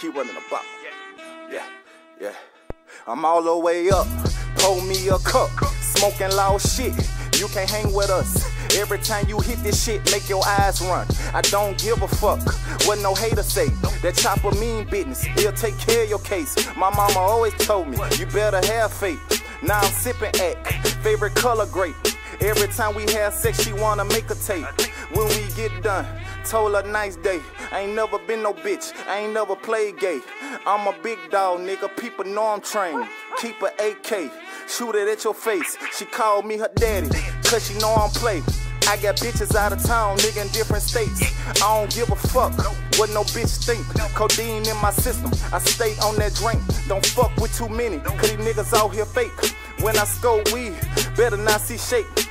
keep running the block. Yeah, yeah. I'm all the way up. Pour me a cup. Smoking loud shit. You can't hang with us. Every time you hit this shit, make your eyes run. I don't give a fuck what no hater say. That chopper mean business, he'll take care of your case. My mama always told me, you better have faith. Now I'm sipping at favorite color grape. Every time we have sex, she wanna make a tape. When we get done, told her nice day. I ain't never been no bitch, I ain't never played gay. I'm a big dog, nigga. People know I'm trained. Keep a AK, shoot it at your face. She called me her daddy, cause she know I'm play. I got bitches out of town, nigga, in different states. I don't give a fuck what no bitch think. Codeine in my system, I stay on that drink. Don't fuck with too many, cause these niggas out here fake. When I score weed, better not see shake.